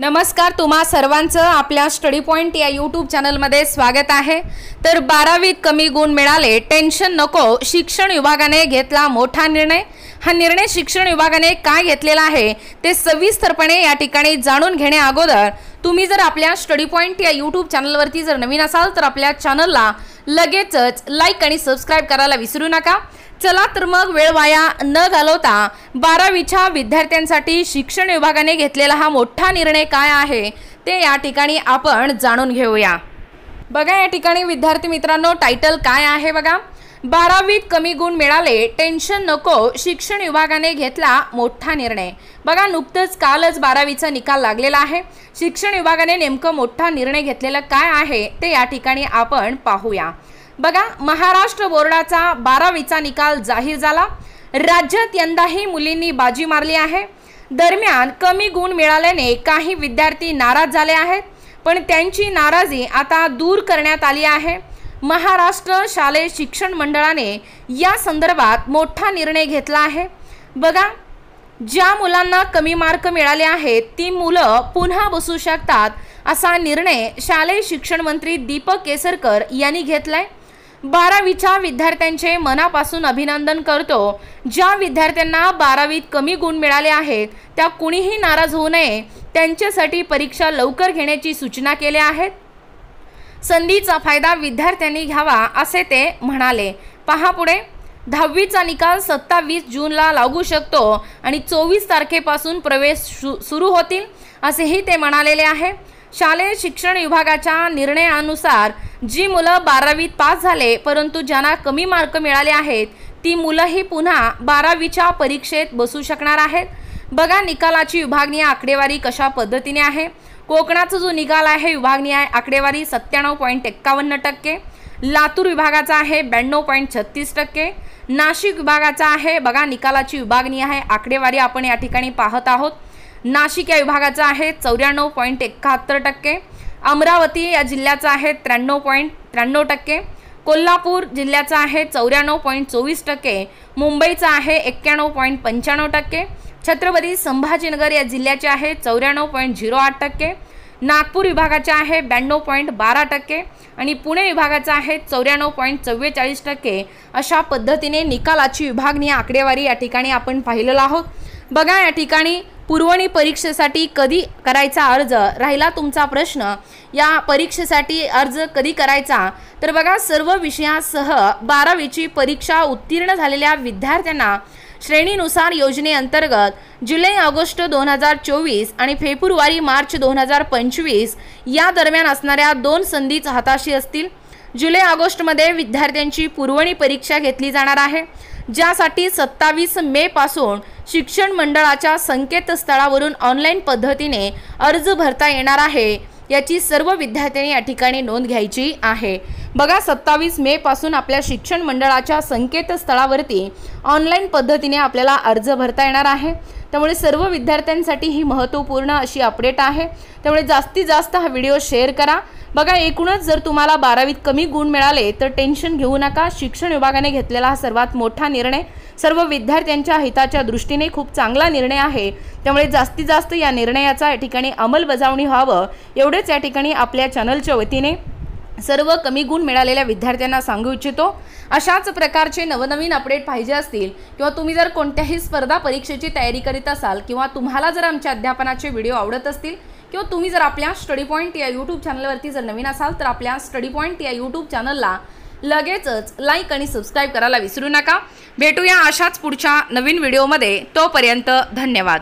नमस्कार तुम्हा सर्वांचं आपल्या स्टडी पॉईंट या यूट्यूब चॅनलमध्ये स्वागत आहे. तर बारावीत कमी गुण मिळाले टेन्शन नको शिक्षण विभागाने घेतला मोठा निर्णय. हा निर्णय शिक्षण विभागाने काय घेतलेला आहे ते सविस्तरपणे या ठिकाणी जाणून घेण्या अगोदर तुम्ही जर आपल्या स्टडी पॉईंट या यूट्यूब चॅनलवरती जर नवीन असाल तर आपल्या चॅनलला लगेचच लाईक आणि सबस्क्राईब करायला विसरू नका. चला तर मग वेळ वाया न घालवता बारावीच्या विद्यार्थ्यांसाठी शिक्षण विभागाने घेतलेला हा मोठा निर्णय काय आहे ते या ठिकाणी आपण जाणून घेऊया. बघा या ठिकाणी विद्यार्थी मित्रांनो टायटल काय आहे बघा? बारावीत कमी गुण मिळाले टेन्शन नको शिक्षण विभागाने घेतला मोठा निर्णय. बघा नुकतंच कालच बारावीचा निकाल लागलेला आहे. शिक्षण विभागाने नेमकं मोठा निर्णय घेतलेला काय आहे ते या ठिकाणी आपण पाहूया. बघा महाराष्ट्र बोर्डाचा बारावीचा निकाल जाहीर झाला. राज्यात यंदाही मुलींनी बाजी मारली आहे. दरम्यान कमी गुण मिळाल्याने काही विद्यार्थी नाराज झाले आहेत. पण त्यांची नाराजी आता दूर करण्यात आली आहे. महाराष्ट्र शालेय शिक्षण मंडळाने या संदर्भात मोठा निर्णय घेतला आहे. बघा ज्या मुलांना कमी मार्क मिळाले आहेत ती मुलं पुन्हा बसू शकतात असा निर्णय शालेय शिक्षण मंत्री दीपक केसरकर यांनी घेतलाय. बारावीच्या विद्यार्थ्यांचे मनापासून अभिनंदन करतो. ज्या विद्यार्थ्यांना बारावीत कमी गुण मिळाले आहेत त्या कुणीही नाराज होऊ नये. त्यांच्यासाठी परीक्षा लवकर घेण्याची सूचना केल्या आहेत. संधीचा फायदा विद्यार्थ्यांनी घ्यावा असे ते म्हणाले. पहा पुढे. दहावीचा निकाल सत्तावीस जूनला लागू शकतो आणि चोवीस तारखेपासून प्रवेश सुरू होतील असेही ते म्हणालेले आहे. शालेय शिक्षण विभागाच्या निर्णयानुसार जी मुलं बारावीत पास झाले परंतु ज्यांना कमी मार्क मिळाले आहेत ती मुलंही पुन्हा बारावीच्या परीक्षेत बसू शकणार आहेत. बघा निकालाची विभागनीय आकडेवारी कशा पद्धतीने आहे? कोकणाचा जो निकाल आहे विभागनीय आकडेवारी सत्त्याण्णव पॉईंट एक्कावन्न टक्के. लातूर विभागाचा आहे ब्याण्णव पॉईंट छत्तीस टक्के. नाशिक विभागाचा आहे बघा निकालाची विभागणी आहे आकडेवारी आपण या ठिकाणी पाहत आहोत. नाशिक या विभागाचा आहे चौऱ्याण्णव पॉईंट एकाहत्तर टक्के. अमरावती या जिल्ह्याचा आहे त्र्याण्णव पॉईंट त्र्याण्णव टक्के. कोल्हापूर जिल्ह्याचा आहे चौऱ्याण्णव पॉईंट चोवीस टक्के. मुंबईचा आहे एक्क्याण्णव पॉईंट पंच्याण्णव टक्के. छत्रपती संभाजीनगर या जिल्ह्याचे आहे चौऱ्याण्णव पॉईंट झिरो आठ टक्के. नागपूर विभागाचे आहे ब्याण्णव पॉईंट बारा टक्के. आणि पुणे विभागाचा आहे चौऱ्याण्णव पॉईंट चव्वेचाळीस टक्के. अशा पद्धतीने निकालाची विभागणी आकडेवारी या ठिकाणी आपण पाहिलेलं आहोत. बघा या ठिकाणी पुरवणी परीक्षेसाठी कधी करायचा अर्ज? राहिला तुमचा प्रश्न. या परीक्षेसाठी अर्ज कधी करायचा? तर बघा सर्व विषयासह बारावीची परीक्षा उत्तीर्ण झालेल्या विद्यार्थ्यांना श्रेणीनुसार योजनेअंतर्गत जुलै ऑगस्ट दोन हजार चोवीस आणि फेब्रुवारी मार्च दोन हजार पंचवीस या दरम्यान असणाऱ्या दोन संधीच हाताशी असतील. जुलै ऑगस्टमध्ये विद्यार्थ्यांची पुरवणी परीक्षा घेतली जाणार आहे ज्यासाठी सत्तावीस मेपासून शिक्षण मंडळाच्या संकेतस्थळावरून ऑनलाईन पद्धतीने अर्ज भरता येणार आहे. याची सर्व विद्यार्थ्यांनी या ठिकाणी नोंद घ्यायची आहे. बघा सत्तावीस मेपासून आपल्या शिक्षण मंडळाच्या संकेतस्थळावरती ऑनलाईन पद्धतीने आपल्याला अर्ज भरता येणार आहे. त्यामुळे सर्व विद्यार्थ्यांसाठी ही महत्त्वपूर्ण अशी अपडेट आहे. त्यामुळे जास्तीत जास्त हा व्हिडिओ शेअर करा. बघा एकूणच जर तुम्हाला बारावीत कमी गुण मिळाले तर टेन्शन घेऊ नका. शिक्षण विभागाने घेतलेला हा सर्वात मोठा निर्णय. सर्व विद्यार्थ्यांच्या हिताच्या दृष्टीने खूप चांगला निर्णय आहे. त्यामुळे जास्तीत जास्त या निर्णयाचा या ठिकाणी अंमलबजावणी व्हावं. एवढेच या ठिकाणी आपल्या चॅनलच्या वतीने. सर्व कमी गुण मिळालेल्या विद्यार्थ्यांना सांगू इच्छितो. अशाच प्रकारचे नवनवीन अपडेट पाहिजे असतील किंवा तुम्ही जर कोणत्याही स्पर्धा परीक्षेची तयारी करीत असाल किंवा तुम्हाला जर आमच्या अध्यापनाचे व्हिडिओ आवडत असतील किंवा तुम्ही जर आपल्या स्टडी पॉईंट या यूट्यूब चॅनलवरती जर नवीन असाल तर आपल्या स्टडी पॉईंट या यूट्यूब चॅनलला लगेचच लाईक आणि सबस्क्राईब करायला विसरू नका. भेटूया अशाच पुढच्या नवीन व्हिडिओमध्ये तोपर्यंत धन्यवाद.